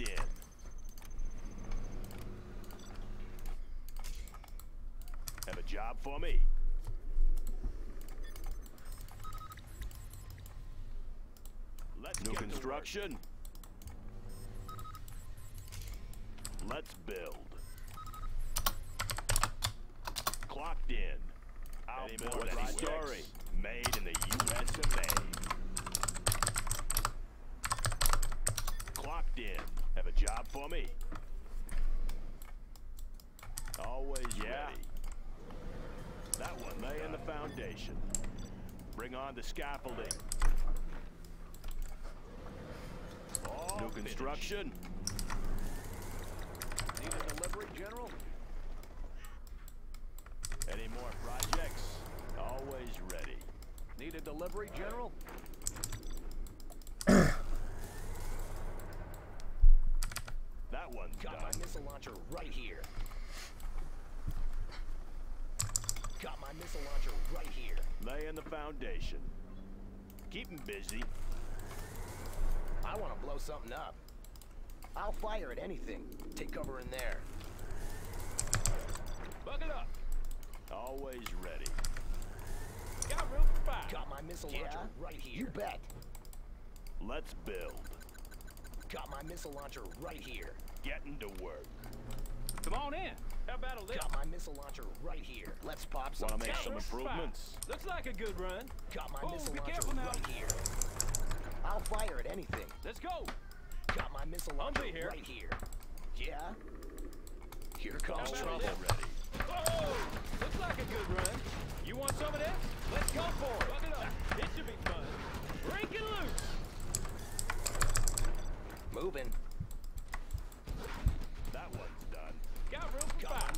In. Have a job for me? Let's New construction. Let's build. Clocked in. I'll build any story. Made in the US of A. Clocked in. Job for me? Always yeah. ready. That one laying the foundation. Bring on the scaffolding. All New construction. Need a delivery, General? Any more projects? Always ready. Need a delivery, General? That one's Got done. my missile launcher right here. Got my missile launcher right here. Laying the foundation. Keep 'em busy. I want to blow something up. I'll fire at anything. Take cover in there. Bucket up. Always ready. Got room for five. Got my missile Yeah? launcher right here. You bet. Let's build. Got my missile launcher right here. Getting to work. Come on in. How about a lift? Got my missile launcher right here. Let's pop some Wanna make some improvements? Looks like a good run. Got my Oh, missile be launcher careful now. right here. I'll fire at anything. Let's go. Got my missile I'll launcher be here. right here. Yeah? Here comes trouble. ready. Oh, looks like a good run. You want some of this? Let's go for it. Bucket up. It should be fun. Break it loose. Moving. That one's done. Got room for Got my five. How missile about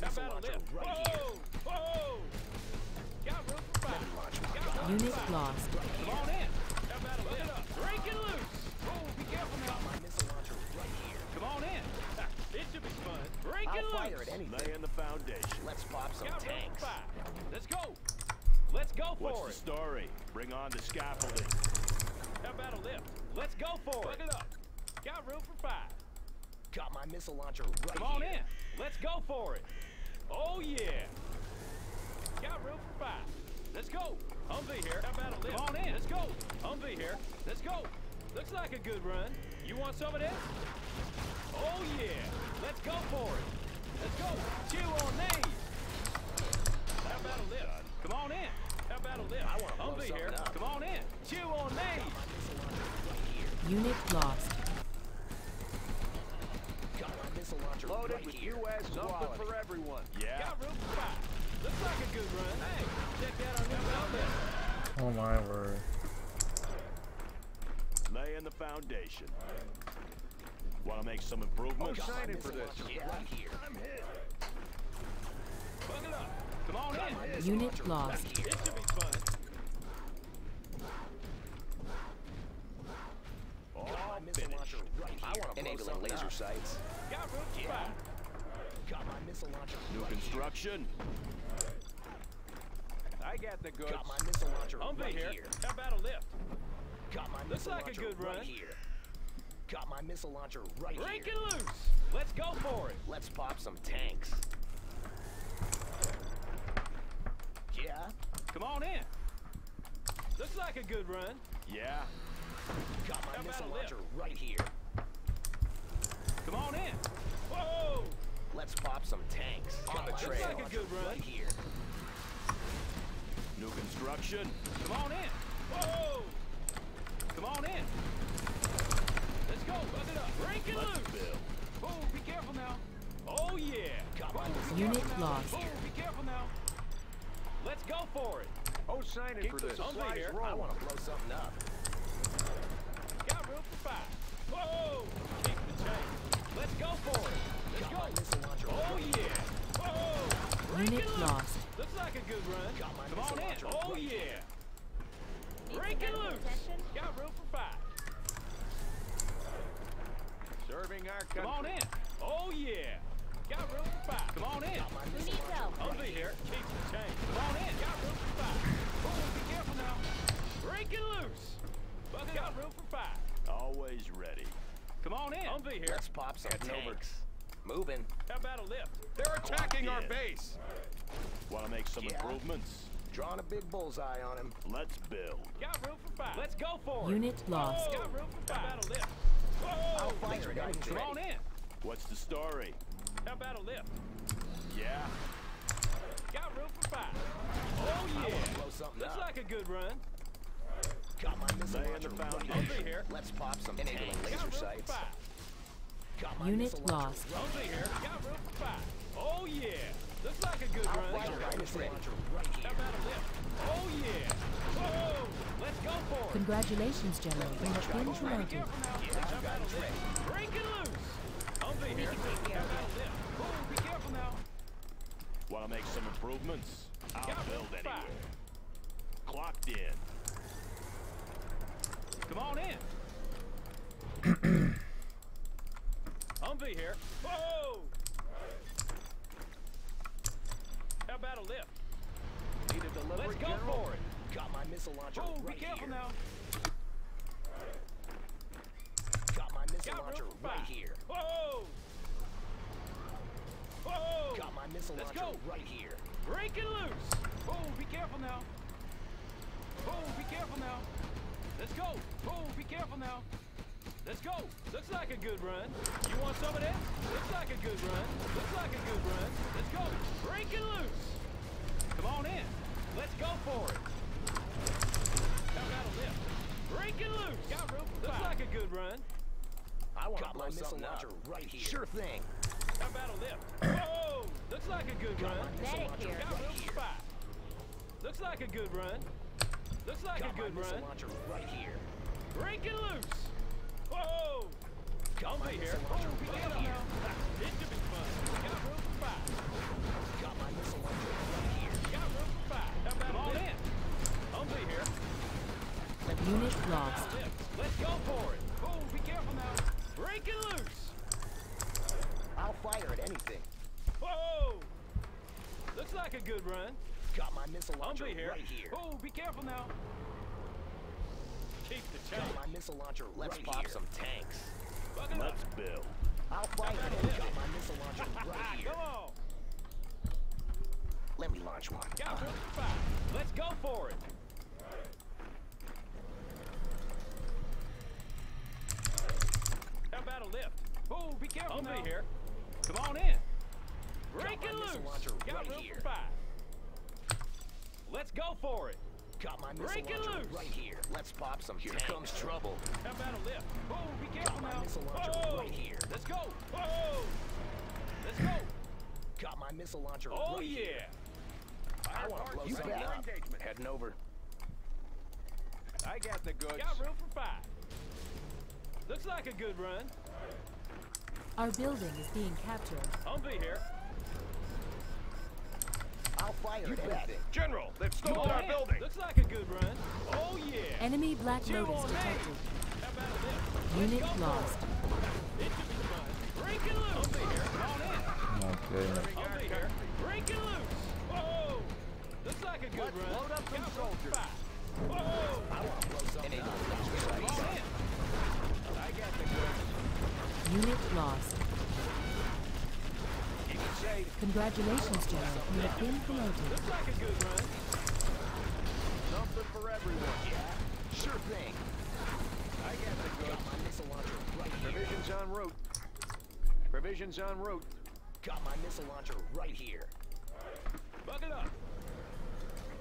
a launcher lift? right Whoa, whoa. Got room for five. launch my Got room for Unit lost. Come on in. How about a lift? Break it loose. Oh, be careful now. Got my missile launcher right here. Come on in. It should be fun. Break it I'll loose. fire at anything. Laying the foundation. Let's pop some Got tanks. Let's go. Let's go for What's the story? Bring on the scaffolding. How about a lift? Let's go for it. it up. Got room for five. Got my missile launcher right Come on here. in. Let's go for it. Oh, yeah. Got room for five. Let's go. Humvee here. How about a lift? Come on in. Let's go. Humvee here. Let's go. Looks like a good run. You want some of this? Oh, yeah. Let's go for it. Let's go. Chew on these. How about a lift? Come on in. How about a lift? I wanna blow Humvee here. up. Come on in. Chew on these. My missile launcher right here. Unit lost. Got my missile launcher Loaded right with here. U.S. Something for everyone. Yeah. Got room for five. Looks like a good run. Hey, check out our new outlet. Oh my word. Laying the foundation. Want to make some improvements? Got my Sign for this. launcher Yeah. right here. Bug it up. Come on Got in. missile Unit lost. right. It should be fun. All Got my missile finished. right here. I want to blow Enabling laser up. sights. Got room for five. Got my missile launcher New right construction. I got the goods. Got my missile launcher Humvee right here. here. How about a lift? Got my Looks missile like a launcher good right run. here. Got my missile launcher right Break here. Break it loose. Let's go for it. Let's pop some tanks. Yeah? Come on in. Looks like a good run. Yeah. Got my How missile a lift? launcher right here. Come on in. Whoa. Let's pop some tanks. On the my trail. Looks like a good run. Right here. New construction. Come on in. Whoa. Come on in. Let's go. Bug it up. Break it Let's loose. build. Oh, be careful now. Oh, yeah. Got my Oh, Unit careful now. lost. Oh, be careful now. Let's go for it. Oh, sign in Keep for this. Humvee Supplies here. I want to blow something up. Got room for five. Whoa! Keep. Let's go for it. Let's Got go. my missile launcher Oh right yeah. Oh, Whoa! Break Unit it lost. Looks like a good run. Got my Come on in. Oh right yeah. Break it loose. Got room for five. Serving our country. Come on in. Oh on here. Let's pop some Heading over. tanks. Moving. How about a lift? They're attacking our in. base. Want to make some Yeah. improvements? Drawing a big bullseye on him. Let's build. Got room for five. Let's go for it. Unit lost. Whoa. Got room for five. How about a lift? I'll Whoa. fire it anything. Come in. What's the story? How about a lift? Yeah? Got room for five. Oh I yeah. want to blow something Looks up. like a good run. Got my missile launcher the right here. Let's pop some Got enabling room laser for sights. five. Got my Unit lost. right here. Got room for five. Oh yeah. Looks like a good I'll run. fire my missile launcher right How about a lift? Oh yeah. Whoa. Let's go for it. Congratulations, General. You have been promoted. careful now. How about a lift? Breaking loose. Humvee here. How about a lift? Oh, be careful now. Want to make some improvements? I'll Got build room anywhere. Clocked in. Come on in. Humvee here. Whoa! How about a lift? Need a delivery, Let's go General? for it. Got my missile launcher Oh, be right careful here. now. Got my missile Got launcher right five. here. Whoa! Whoa! Got my missile Let's launcher go. right here. Breaking loose. Oh, be careful now. Oh, be careful now. Let's go. Oh, be careful now. Let's go. Looks like a good run. You want some of this? Looks like a good run. Looks like a good run. Let's go. Breaking loose. Come on in. Let's go for it. How about a lift? Breaking loose. Got room for Looks like a good run. I want to blow my missile launcher right here. Sure thing. How about a lift? Whoa! Looks like a good Got run. missile launcher Got room here. for five. Looks like a good run. Looks like Got a my good missile run. launcher right here. Breaking loose. Whoa! Got my here. Oh, launcher be right careful here. now. It should be fun. Got room for five. Got my missile launcher right here. Got room for five. How about Come in. Humvee here. Unit lost. Let's go for it. Oh, be careful now. Breaking loose. I'll fire at anything. Whoa! Looks like a good run. Got my missile launcher here. right here. Oh, be careful now. Got my missile launcher Let's right pop here. some tanks. Up. Let's build. I'll fire at. Got my missile launcher right here. Come on. Let me launch one. Got room. Let's go for it. How about a lift? Oh, be careful Humvee now. here. Come on in. Break it loose. Got right room here. for five. Let's go for it. Got my missile Break it launcher loose. right here. Let's pop some Here tanks. comes trouble. How about a lift? Oh, be careful my now. missile launcher Whoa. right here. Let's go. Whoa. Let's go. Got my missile launcher Oh, right yeah. here. I want to blow You something bet. up. Heading over. I got the goods. Got room for five. Looks like a good run. Our building is being captured. I'll be here. I'll fire You at bet. General, they've stolen our building. Looks like a good run. Oh, yeah. Enemy Black Two Lotus detected. How about a? Unit Let's go for lost. it. It should be fun. Break it loose. Humvee here. Come on in. Okay. Humvee here. Break it loose. Whoa. Looks like a good Let's run. load up some Got room for soldiers. Whoa. I want to blow something up. Come on in. I got the goods. Unit lost. Keep. Congratulations, General. You have been promoted. Looks like a good run. Something for everyone. Yeah, sure thing. I got the Got my missile launcher right here. Provisions on route. Provisions on route. Got my missile launcher right here. Bucket up.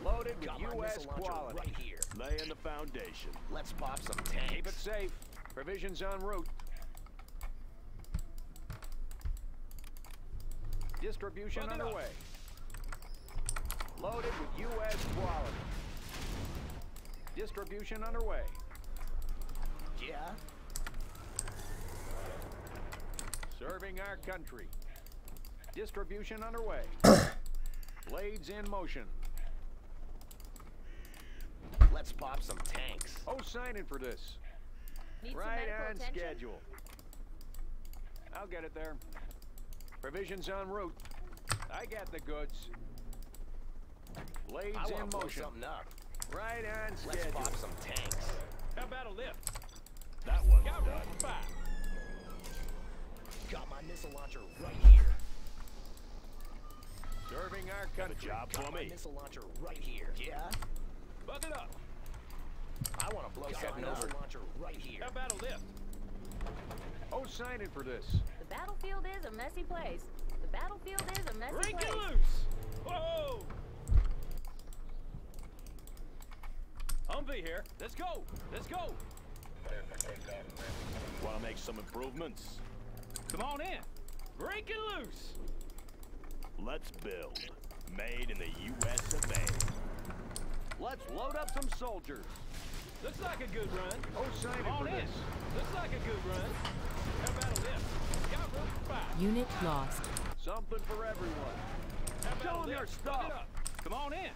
Loaded with Got U.S. quality. right here. Laying the foundation. Let's pop some tanks. Keep it safe. Provisions en route. Distribution Bucket up. underway. Loaded with U.S. quality. Distribution underway. Yeah, Serving our country. Distribution underway. Blades in motion. let's pop some tanks. Oh, signing for this. Need right on attention? schedule. I'll get it there. Provisions en route. I got the goods. Blades I want in to blow motion. something up. Right on schedule. Let's pop some tanks. How about a lift? That one's Got room done. for five. missile launcher right here. Serving our Got a country. job Got for my me. missile launcher right here. Yeah? Buck it up. I want to blow Got something my over. missile launcher right here. How about a lift? Oh, sign in for this. The battlefield is a messy place. The battlefield is a messy Break it place. loose! Whoa! Humvee here. Let's go. Let's go. Want to make some improvements? Come on in. Break it loose. Let's build. Made in the U.S. of A. Let's load up some soldiers. Looks like a good run. Oh, sign in Come on for in. this. Looks like a good run. How about a lift? Got room for five. Unit lost. Something for everyone. Show a 'em lift? your stuff. Come on in.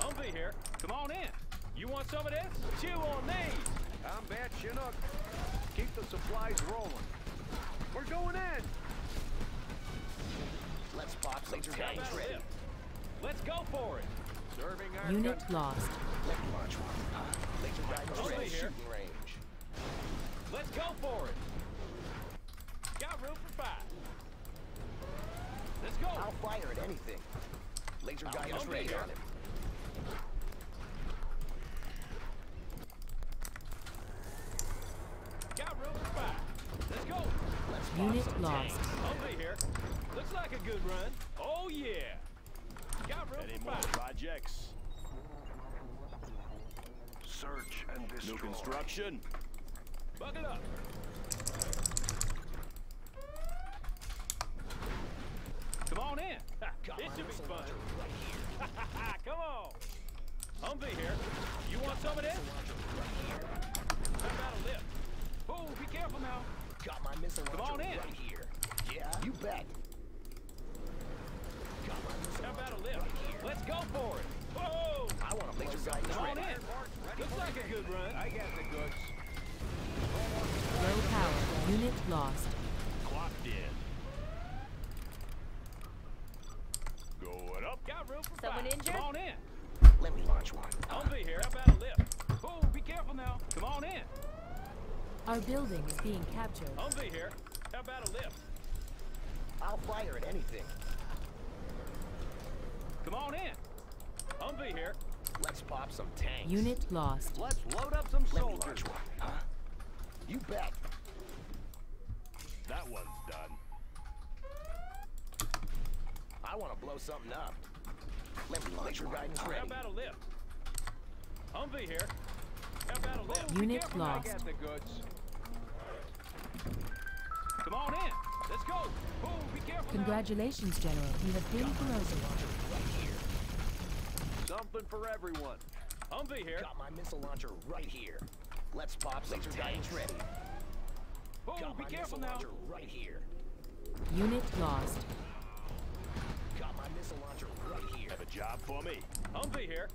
Humvee here. Come on in. You want some of this? Chew on these. Combat Chinook. Keep the supplies rolling. We're going in. Let's pop some How tanks ready. Let's go for it. Serving our Unit country. lost. Let me launch one. Laser guidance Over ready. here. Shooting range. Let's go for it. Got room for five. Let's go. I'll fire at anything. Laser guidance I'll ready on him. Got room for five. Let's go. Let's Unit some lost. tanks. Humvee here. Looks like a good run. Oh yeah. Got room Any for more five. projects? Search and destroy. New construction? Bucket up. Come on in. Ha, Got This should be fun. right here. Come on. Humvee here. You want some of this? Launcher right here. How about a lift? Oh, be careful now. Got my missile Come on in. right here. Yeah? You bet. Got my missile How about a lift? right. Let's go for it. Whoa! I want to laser guidance Come on in. Looks like a good run. I got the goods. Low power. Unit lost. Our building is being captured. Humvee here. How about a lift? I'll fire at anything. Come on in. Humvee here. Let's pop some tanks. Unit lost. Let's load up some Let me soldiers. launch one. Huh? You bet. That one's done. I want to blow something up. Let me launch laser guidance How about a lift? Humvee here. How about a lift? Unit Be careful now. lost. I got the goods. Come on in. Let's go. Oh, be careful now. Congratulations, General. You have been promoted. Launcher right here. Something for everyone. Humvee here. Got my missile launcher right here. Let's pop laser guidance ready. Oh, Got be my careful missile now. launcher right here. Unit lost. Got my missile launcher right here. Have a job for me? Humvee here.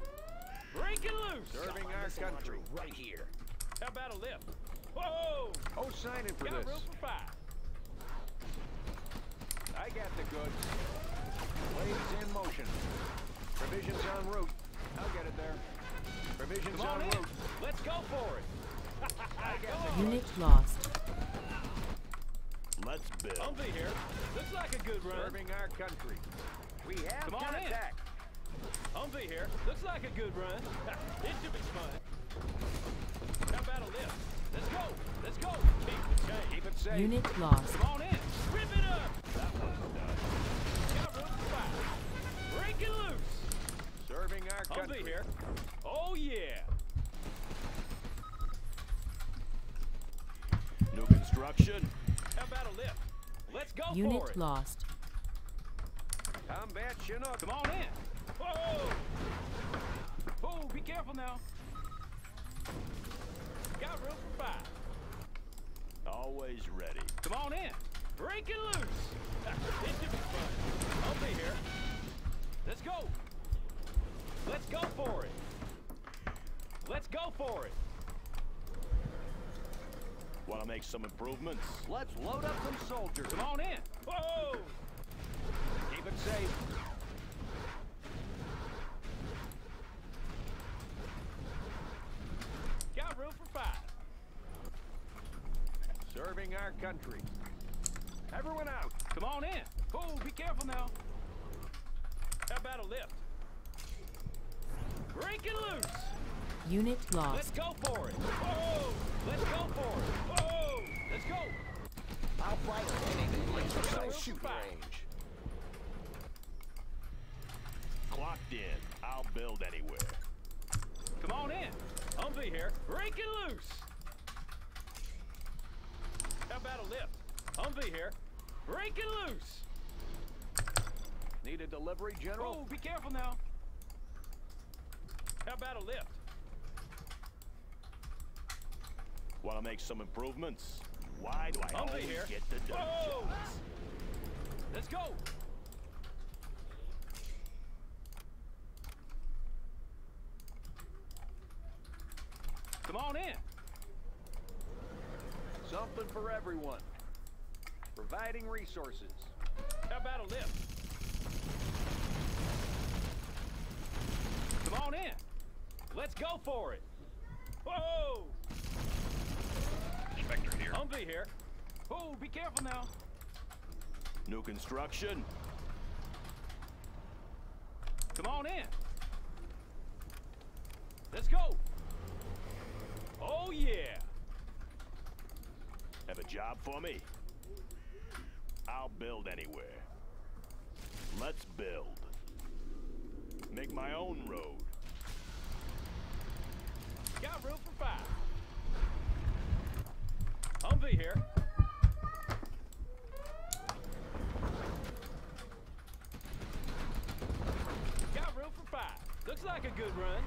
Break it loose. Serving Got our country. right here. How about a lift? Whoa! Oh, sign in for Got this. room for five. I got the goods. Waves in motion. Provisions en route. I'll get it there. Provisions Come on en in. route. Let's go for it. I got the Unit lost. Let's build. Humvee here. Looks like a good run. Serving our country. We have Come on in. contact. Humvee here. Looks like a good run. it should be fun. How about a lift? Let's go. Let's go. Keep the change. Keep it safe. Unit lost. Come on in. Rip it up. That one's done. Got room for five. Loose. Serving our country. Humvee here. Oh yeah. New construction? How about a lift? Let's go for Unit it. lost. Combat Chinook. Come on in. Whoa! Oh, be careful now. Got room for five. Always ready. Come on in. Break it loose. it should be fun. I'll be here. Let's go. Let's go for it. Let's go for it. Want to make some improvements? Let's load up some soldiers. Come on in. Whoa! Keep it safe. Got room for five. Serving our country. Everyone out. Come on in. Oh, be careful now. How about a lift? Break it loose. Unit lost. Let's go for it. Whoa! Let's go for it. Whoa! Let's go. I'll fire at anything. Like Got precise room shooting range. Clocked in. I'll build anywhere. Come on in. Humvee here. Break it loose. How about a lift? Humvee here. Break it loose. Need a delivery, General? Oh, be careful now. How about a lift? Want to make some improvements? Why do I Humvee always here. get the done? Let's go. Come on in. Something for everyone. Providing resources. How about a lift? Come on in. Let's go for it. Whoa! Inspector here. Humvee here. Oh, be careful now. New construction. Come on in. Let's go. Oh, yeah. Have a job for me? I'll build anywhere. Let's build. Make my own road. Got room for five. Humvee here. Got room for five. Looks like a good run.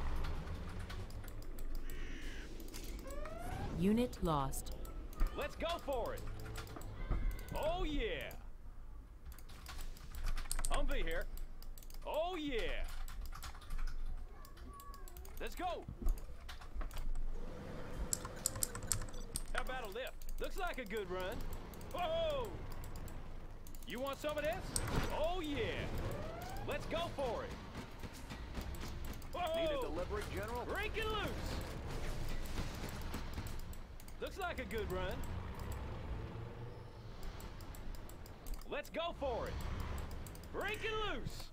Unit lost. Let's go for it. Oh, yeah. Humvee here. Oh, yeah. Let's go. How about a lift? Looks like a good run. Whoa! You want some of this? Oh, yeah. Let's go for it. Whoa! Need a delivery, General? Break it loose! Looks like a good run. Let's go for it. Break it loose!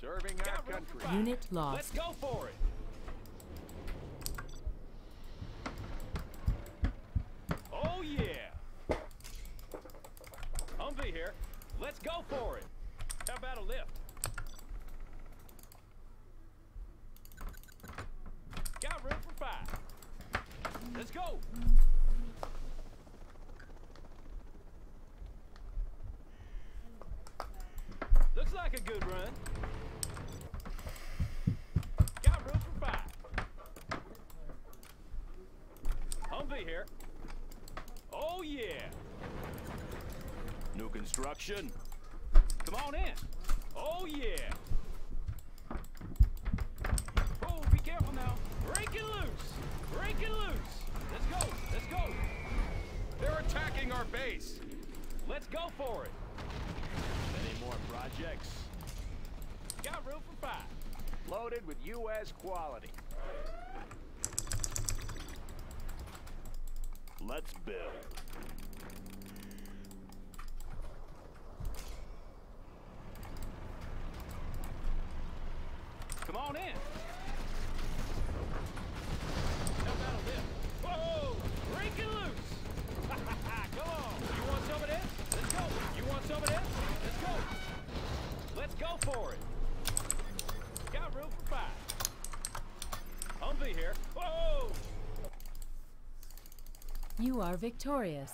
Serving our Got room country. five. Unit Let's lost. go for it. Oh yeah! Humvee here. Let's go for it. How about a lift? Got room for five. Let's go. Looks like a good run. Got room for five. Humvee here. Oh yeah. New construction. Come on in. Oh yeah. Oh, be careful now. Break it loose. Break it loose. Let's go. Let's go. They're attacking our base. Let's go for it. More projects? Got room for five. Loaded with U.S. quality. Let's build. Come on in. How about a lift? Whoa! Break it loose! Come on! You want some of this? Let's go! You want some of this? Let's go! Let's for it! Got room for five. Humvee here. Whoa! You are victorious.